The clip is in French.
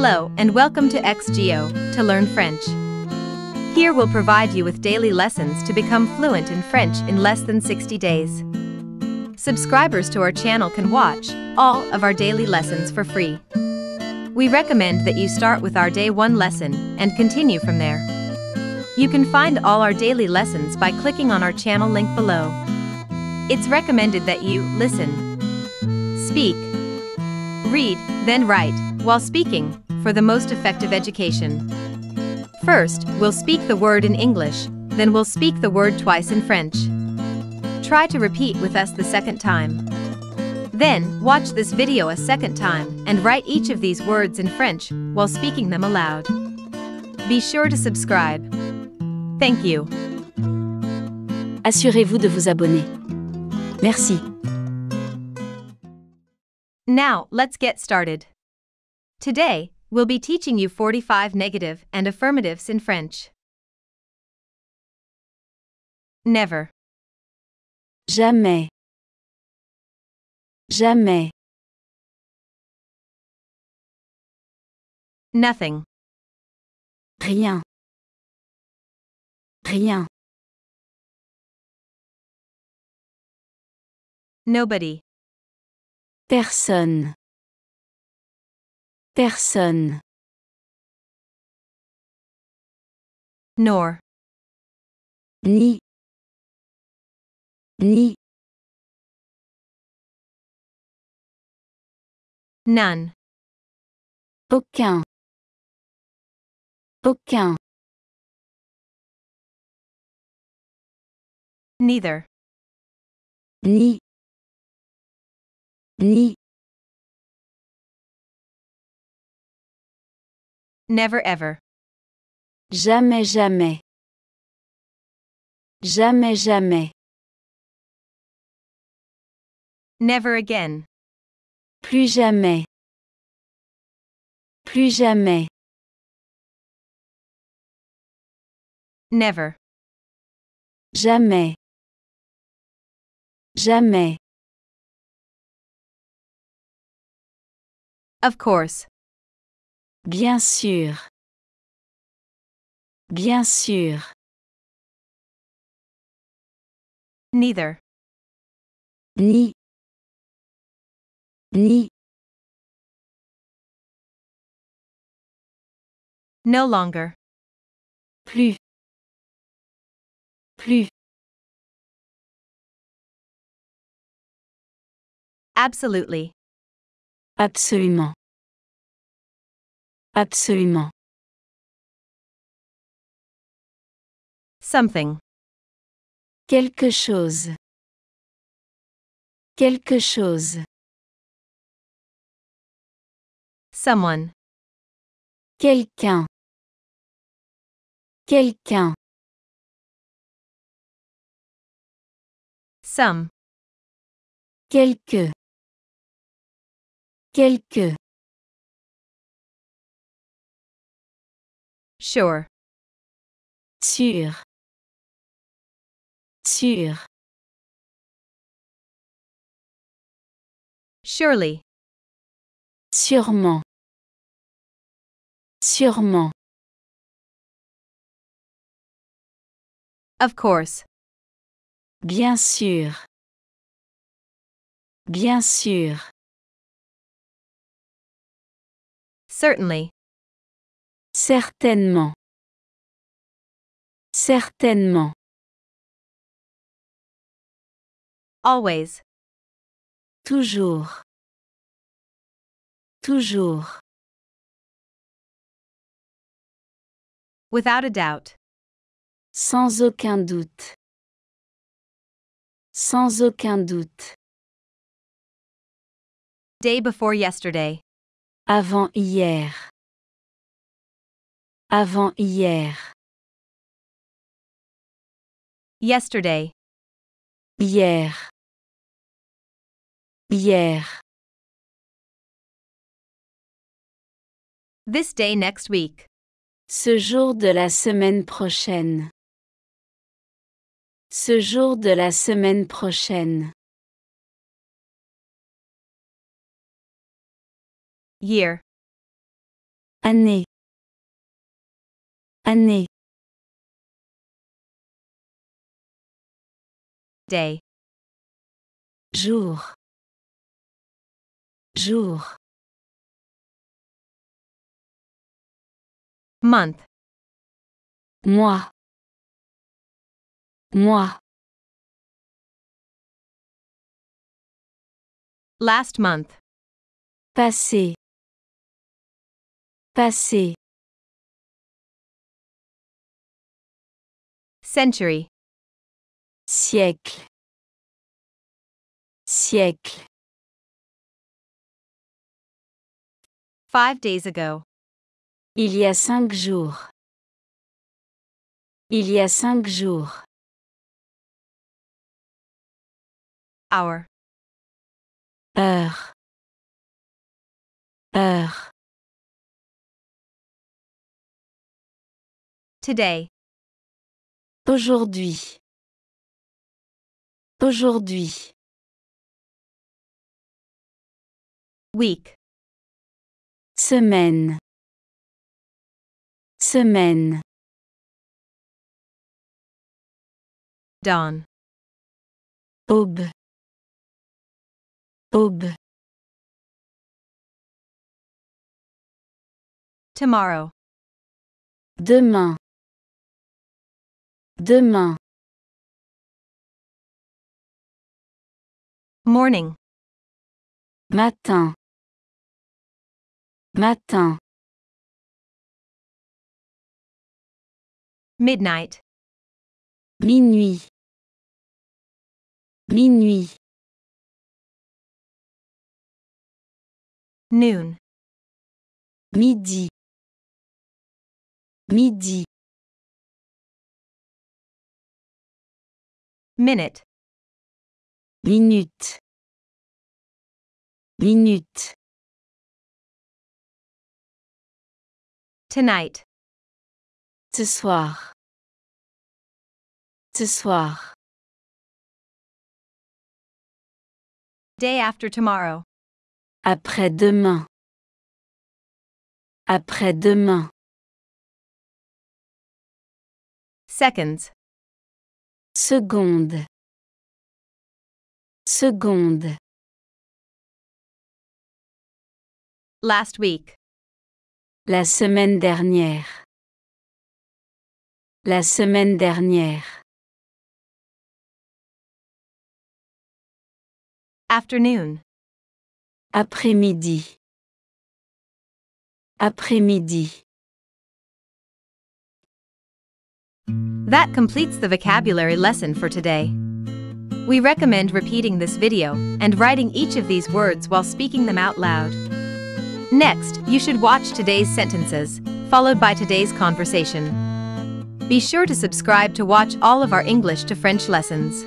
Hello and welcome to XGO to learn French. Here we'll provide you with daily lessons to become fluent in French in less than 60 days. Subscribers to our channel can watch all of our daily lessons for free. We recommend that you start with our day 1 lesson and continue from there. You can find all our daily lessons by clicking on our channel link below. It's recommended that you listen, speak, read, then write while speaking for the most effective education. First, we'll speak the word in English, then we'll speak the word twice in French. Try to repeat with us the second time. Then, watch this video a second time and write each of these words in French while speaking them aloud. Be sure to subscribe. Thank you. Assurez-vous de vous abonner. Merci. Now, let's get started. Today, we'll be teaching you 45 negative and affirmatives in French. Never, Jamais. Jamais. nothing, Rien. Rien. nobody, Personne. Personne. nor, Ni. Ni. none, Aucun. Aucun. neither, Ni. Ni. Never ever, Jamais, jamais. Jamais, jamais. never again, Plus jamais. Plus jamais. never, Jamais. Jamais. of course, Bien sûr. Bien sûr. neither, Ni. Ni. no longer, Plus. Plus. absolutely, Absolument. Absolument. something, Quelque chose. Quelque chose. someone, Quelqu'un. Quelqu'un. some, Quelque. Quelque. Sure, Sûr. Sûr. surely, Sûrement. Sûrement. of course, Bien sûr. Bien sûr. certainly, Certainement. Certainement. always, Toujours. Toujours. without a doubt, Sans aucun doute. Sans aucun doute. day before yesterday, Avant hier. Avant hier. yesterday, Hier. Hier. this day next week, Ce jour de la semaine prochaine. Ce jour de la semaine prochaine. year, Année. Année. Day. Jour. Jour. Month. Mois. Mois. Last month. Passé. Passé. Century. Siècle. Siècle. Five days ago. Il y a cinq jours. Il y a cinq jours. Hour. Heure. Heure. Today. Aujourd'hui. Aujourd'hui. Week. Semaine. Semaine. Dawn. Aube. Aube. Tomorrow. Demain. Demain. Morning. Matin. Matin. Midnight. Minuit. Minuit. Noon. Midi. Midi. Minute. Minute. Minute. Tonight. Ce soir. Ce soir. Day after tomorrow. Après-demain. Après-demain. Seconds. Seconde. Seconde. Last week. La semaine dernière. La semaine dernière. Afternoon. Après-midi. Après-midi. That completes the vocabulary lesson for today. We recommend repeating this video and writing each of these words while speaking them out loud. Next, you should watch today's sentences, followed by today's conversation. Be sure to subscribe to watch all of our English to French lessons.